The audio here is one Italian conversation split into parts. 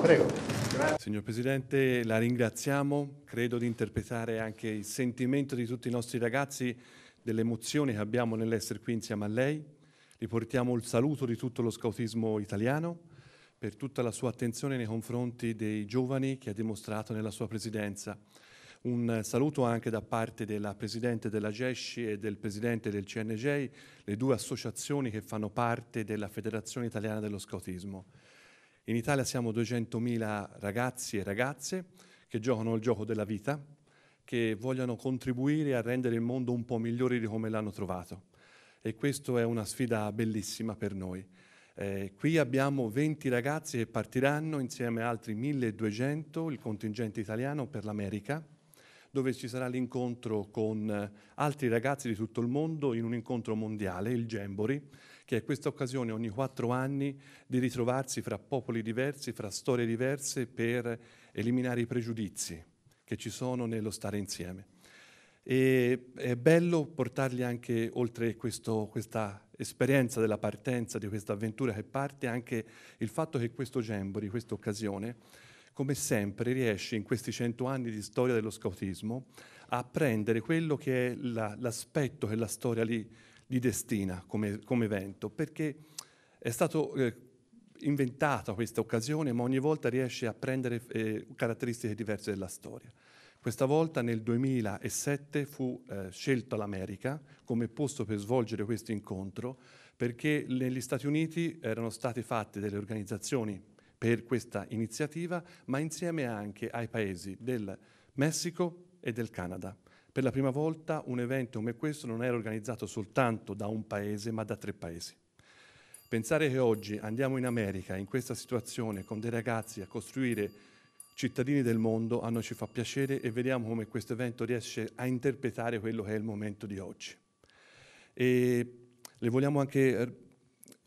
Prego. Signor Presidente, la ringraziamo. Credo di interpretare anche il sentimento di tutti i nostri ragazzi delle emozioni che abbiamo nell'essere qui insieme a lei. Riportiamo il saluto di tutto lo scautismo italiano per tutta la sua attenzione nei confronti dei giovani che ha dimostrato nella sua presidenza. Un saluto anche da parte della Presidente della GESCI e del Presidente del CNJ, le due associazioni che fanno parte della Federazione Italiana dello Scautismo. In Italia siamo 200.000 ragazzi e ragazze che giocano il gioco della vita, che vogliono contribuire a rendere il mondo un po' migliore di come l'hanno trovato. E questa è una sfida bellissima per noi. Eh, qui abbiamo 20 ragazzi che partiranno insieme a altri 1200, il contingente italiano per l'America, dove ci sarà l'incontro con eh, altri ragazzi di tutto il mondo in un incontro mondiale, il Jamboree, che è questa occasione ogni quattro anni di ritrovarsi fra popoli diversi, fra storie diverse, per eliminare i pregiudizi che ci sono nello stare insieme. E è bello portargli anche, oltre questo, questa esperienza della partenza, di questa avventura che parte, anche il fatto che questo Jamboree, questa occasione, come sempre riesce in questi cento anni di storia dello scautismo a prendere quello che è la, l'aspetto che la storia li, li destina come, come, evento, perché è stato eh, inventata questa occasione, ma ogni volta riesce a prendere eh, caratteristiche diverse della storia. Questa volta nel 2007 fu eh, scelta l'America come posto per svolgere questo incontro perché negli Stati Uniti erano state fatte delle organizzazioni per questa iniziativa, ma insieme anche ai paesi del Messico e del Canada. Per la prima volta un evento come questo non era organizzato soltanto da un paese, ma da tre paesi. Pensare che oggi andiamo in America in questa situazione con dei ragazzi a costruire cittadini del mondo, a noi ci fa piacere e vediamo come questo evento riesce a interpretare quello che è il momento di oggi. E le vogliamo anche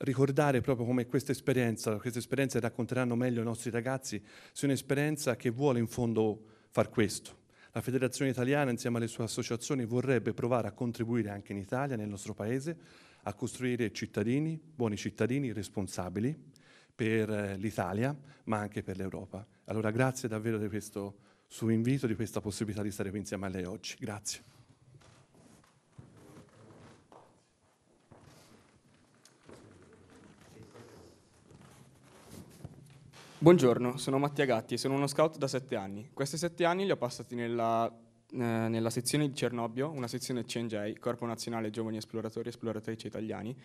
ricordare proprio come questa esperienza, queste esperienze racconteranno meglio i nostri ragazzi, sia un'esperienza che vuole in fondo far questo. La Federazione Italiana insieme alle sue associazioni vorrebbe provare a contribuire anche in Italia, nel nostro Paese, a costruire cittadini, buoni cittadini, responsabili per eh, l'Italia, ma anche per l'Europa. Allora grazie davvero di questo suo invito, di questa possibilità di stare qui insieme a lei oggi. Grazie. Buongiorno, sono Mattia Gatti e sono uno scout da sette anni. Questi sette anni li ho passati nella, eh, nella sezione di Cernobbio, una sezione CNJ, Corpo Nazionale Giovani Esploratori e Esploratrici Italiani,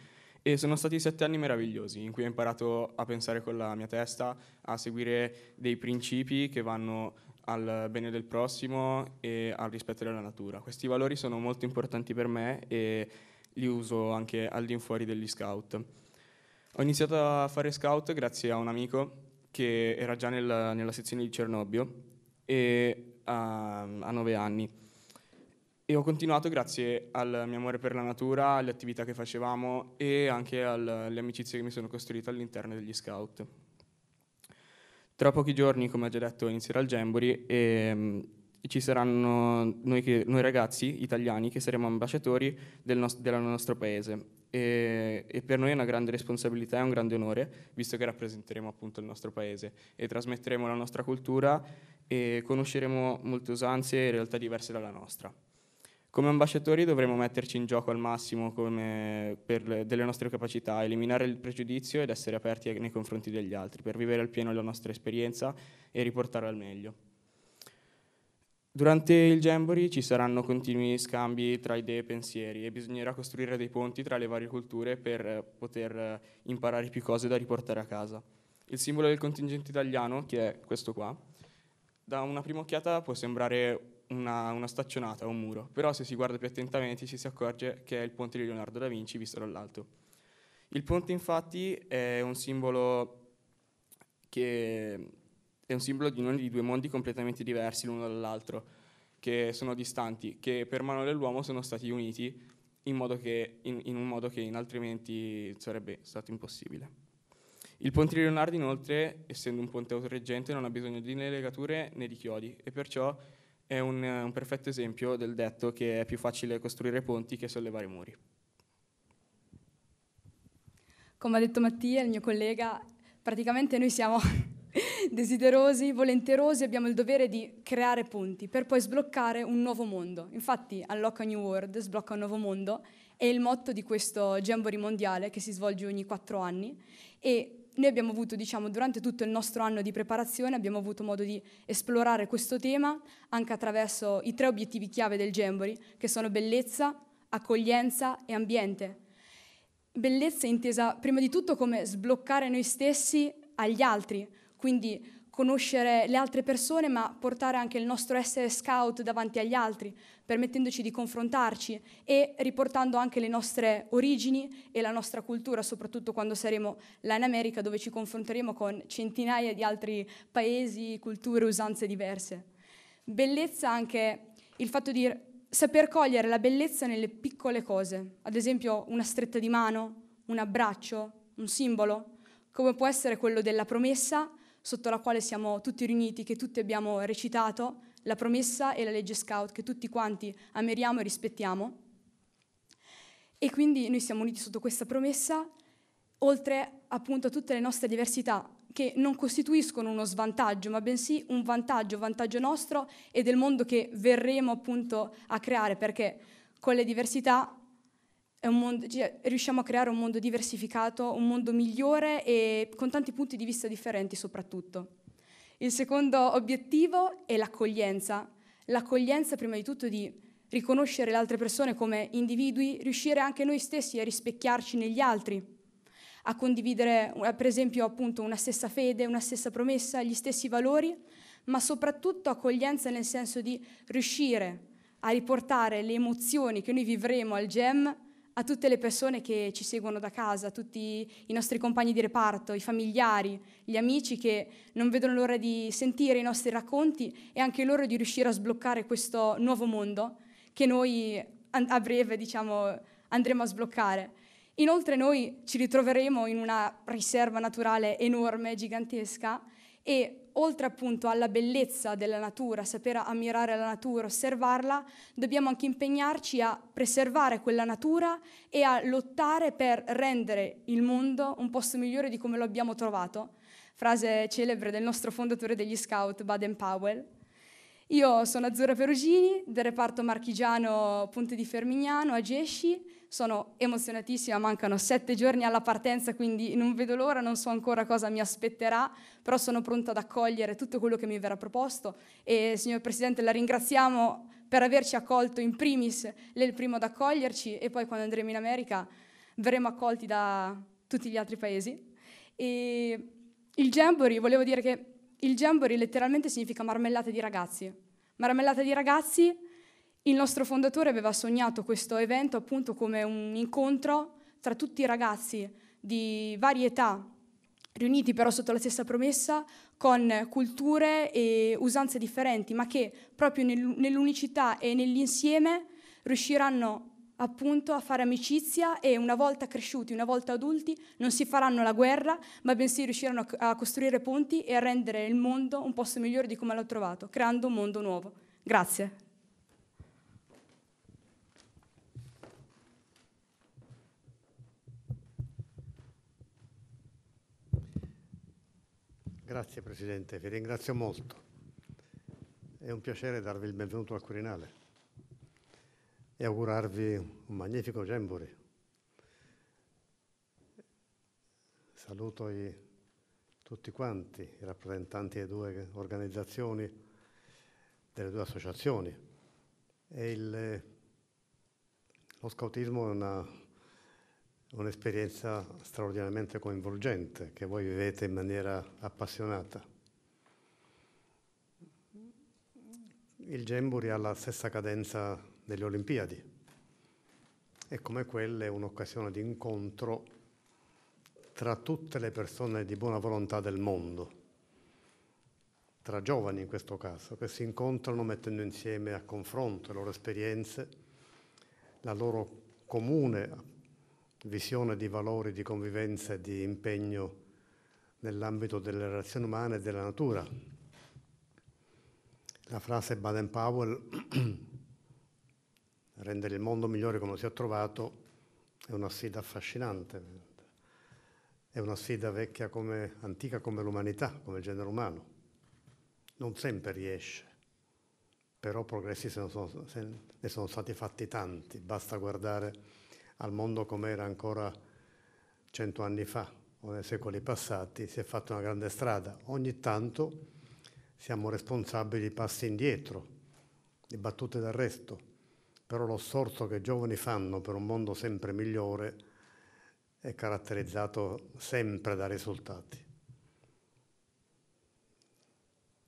e sono stati sette anni meravigliosi in cui ho imparato a pensare con la mia testa, a seguire dei principi che vanno al bene del prossimo e al rispetto della natura. Questi valori sono molto importanti per me e li uso anche al di fuori degli scout. Ho iniziato a fare scout grazie a un amico che era già nel, nella sezione di Cernobbio e a, a nove anni. E ho continuato grazie al mio amore per la natura, alle attività che facevamo e anche alle amicizie che mi sono costruite all'interno degli scout. Tra pochi giorni, come ho già detto, inizierà il Jamboree e, e ci saranno noi, che, noi, ragazzi italiani che saremo ambasciatori del, nos- del nostro paese e, e, per noi è una grande responsabilità e un grande onore, visto che rappresenteremo appunto il nostro paese e trasmetteremo la nostra cultura e conosceremo molte usanze e realtà diverse dalla nostra. Come ambasciatori dovremo metterci in gioco al massimo per le, delle nostre capacità, eliminare il pregiudizio ed essere aperti nei confronti degli altri, per vivere al pieno la nostra esperienza e riportarla al meglio. Durante il Jamboree ci saranno continui scambi tra idee e pensieri e bisognerà costruire dei ponti tra le varie culture per poter imparare più cose da riportare a casa. Il simbolo del contingente italiano, che è questo qua, da una prima occhiata può sembrare una, una staccionata, un muro, però se si guarda più attentamente ci si accorge che è il ponte di Leonardo da Vinci visto dall'alto. Il ponte infatti è un simbolo che è un simbolo di, di due mondi completamente diversi l'uno dall'altro, che sono distanti, che per mano dell'uomo sono stati uniti in, che, in, in un modo che in altrimenti sarebbe stato impossibile. Il ponte di Leonardo inoltre, essendo un ponte autoreggente, non ha bisogno di né legature né di chiodi e perciò è un, un perfetto esempio del detto che è più facile costruire ponti che sollevare muri. Come ha detto Mattia, il mio collega, Praticamente noi siamo desiderosi, volenterosi, abbiamo il dovere di creare punti per poi sbloccare un nuovo mondo. Infatti Unlock a New World, sblocca un nuovo mondo, è il motto di questo Jamboree mondiale che si svolge ogni quattro anni e noi abbiamo avuto, diciamo, durante tutto il nostro anno di preparazione, abbiamo avuto modo di esplorare questo tema anche attraverso i tre obiettivi chiave del Jamboree, che sono bellezza, accoglienza e ambiente. Bellezza intesa prima di tutto come sbloccare noi stessi agli altri, quindi conoscere le altre persone, ma portare anche il nostro essere scout davanti agli altri, permettendoci di confrontarci e riportando anche le nostre origini e la nostra cultura, soprattutto quando saremo là in America, dove ci confronteremo con centinaia di altri paesi, culture, usanze diverse. Bellezza anche il fatto di saper cogliere la bellezza nelle piccole cose, ad esempio una stretta di mano, un abbraccio, un simbolo, come può essere quello della promessa sotto la quale siamo tutti riuniti, che tutti abbiamo recitato, la promessa e la legge scout, che tutti quanti ammiriamo e rispettiamo. E quindi noi siamo uniti sotto questa promessa, oltre appunto a tutte le nostre diversità, che non costituiscono uno svantaggio, ma bensì un vantaggio, vantaggio nostro e del mondo che verremo appunto a creare, perché con le diversità mondo, cioè, riusciamo a creare un mondo diversificato, un mondo migliore e con tanti punti di vista differenti soprattutto. Il secondo obiettivo è l'accoglienza. L'accoglienza prima di tutto di riconoscere le altre persone come individui, riuscire anche noi stessi a rispecchiarci negli altri, a condividere per esempio appunto una stessa fede, una stessa promessa, gli stessi valori, ma soprattutto accoglienza nel senso di riuscire a riportare le emozioni che noi vivremo al GEM a tutte le persone che ci seguono da casa, a tutti i nostri compagni di reparto, i familiari, gli amici che non vedono l'ora di sentire i nostri racconti e anche loro di riuscire a sbloccare questo nuovo mondo che noi a breve diciamo, andremo a sbloccare. Inoltre noi ci ritroveremo in una riserva naturale enorme, gigantesca e oltre appunto alla bellezza della natura, sapere ammirare la natura, osservarla, dobbiamo anche impegnarci a preservare quella natura e a lottare per rendere il mondo un posto migliore di come lo abbiamo trovato. Frase celebre del nostro fondatore degli scout, Baden Powell. Io sono Azzurra Perugini, del reparto marchigiano Ponte di Fermignano a Gesci, sono emozionatissima, mancano sette giorni alla partenza, quindi non vedo l'ora, non so ancora cosa mi aspetterà, però sono pronta ad accogliere tutto quello che mi verrà proposto e signor Presidente la ringraziamo per averci accolto in primis, lei è il primo ad accoglierci e poi quando andremo in America verremo accolti da tutti gli altri paesi. E il Jamboree, volevo dire che il Jamboree letteralmente significa marmellata di ragazzi. Marmellata di ragazzi il nostro fondatore aveva sognato questo evento appunto come un incontro tra tutti i ragazzi di varie età, riuniti però sotto la stessa promessa, con culture e usanze differenti, ma che proprio nell'unicità e nell'insieme riusciranno appunto a fare amicizia e una volta cresciuti, una volta adulti, non si faranno la guerra, ma bensì riusciranno a costruire ponti e a rendere il mondo un posto migliore di come l'ho trovato, creando un mondo nuovo. Grazie. Grazie Presidente, vi ringrazio molto. È un piacere darvi il benvenuto al Quirinale e augurarvi un magnifico Gembori. Saluto i, tutti quanti, i rappresentanti delle due organizzazioni, delle due associazioni. Il, lo scautismo è una un'esperienza straordinariamente coinvolgente che voi vivete in maniera appassionata. Il Gemburi ha la stessa cadenza delle Olimpiadi e come quelle è un'occasione di incontro tra tutte le persone di buona volontà del mondo, tra giovani in questo caso, che si incontrano mettendo insieme a confronto le loro esperienze, la loro comune visione di valori di convivenza e di impegno nell'ambito delle relazioni umane e della natura. La frase Baden-Powell, rendere il mondo migliore come si è trovato, è una sfida affascinante è una sfida vecchia come, antica come l'umanità, come il genere umano. Non sempre riesce, però progressi ne sono, ne sono stati fatti tanti, basta guardare al mondo come era ancora cento anni fa o nei secoli passati, si è fatta una grande strada. Ogni tanto siamo responsabili di passi indietro, di battute d'arresto, però lo sforzo che i giovani fanno per un mondo sempre migliore è caratterizzato sempre da risultati.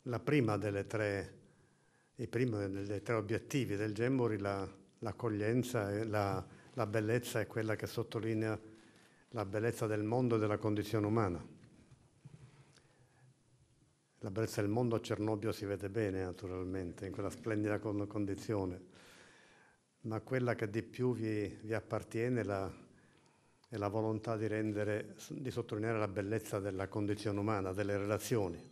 La prima delle tre, i primi dei tre obiettivi del Gembori, la, l'accoglienza e la, la bellezza è quella che sottolinea la bellezza del mondo e della condizione umana. La bellezza del mondo a Cernobbio si vede bene naturalmente, in quella splendida condizione, ma quella che di più vi, vi appartiene la, è la volontà di, rendere, di sottolineare la bellezza della condizione umana, delle relazioni,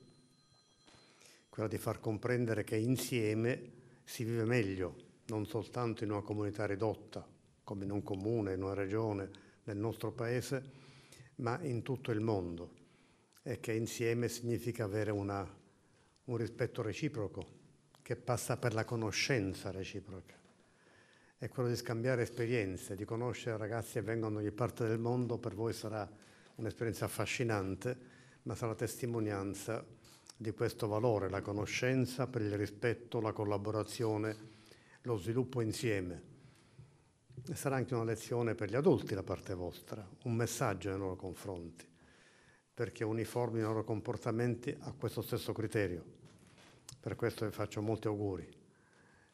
quella di far comprendere che insieme si vive meglio, non soltanto in una comunità ridotta, come in un comune, in una regione, nel nostro paese, ma in tutto il mondo e che insieme significa avere una, un rispetto reciproco che passa per la conoscenza reciproca. È quello di scambiare esperienze, di conoscere ragazzi che vengono da ogni parte del mondo, per voi sarà un'esperienza affascinante, ma sarà testimonianza di questo valore, la conoscenza per il rispetto, la collaborazione, lo sviluppo insieme. E sarà anche una lezione per gli adulti da parte vostra, un messaggio nei loro confronti, perché uniformino i loro comportamenti a questo stesso criterio. Per questo vi faccio molti auguri.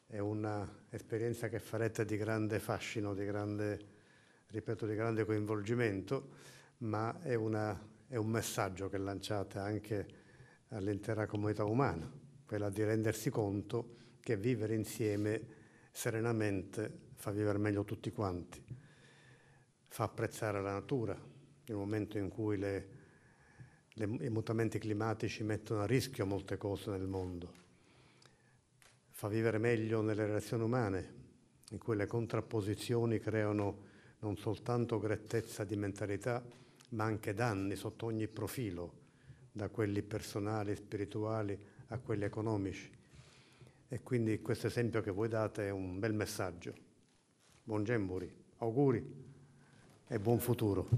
È un'esperienza che farete di grande fascino, di grande, ripeto, di grande coinvolgimento, ma è, una, è un messaggio che lanciate anche all'intera comunità umana, quella di rendersi conto che vivere insieme serenamente fa vivere meglio tutti quanti, fa apprezzare la natura nel momento in cui le, le, i mutamenti climatici mettono a rischio molte cose nel mondo, fa vivere meglio nelle relazioni umane, in cui le contrapposizioni creano non soltanto grettezza di mentalità, ma anche danni sotto ogni profilo, da quelli personali, spirituali a quelli economici. E quindi questo esempio che voi date è un bel messaggio. Buon Gemburi, auguri e buon futuro.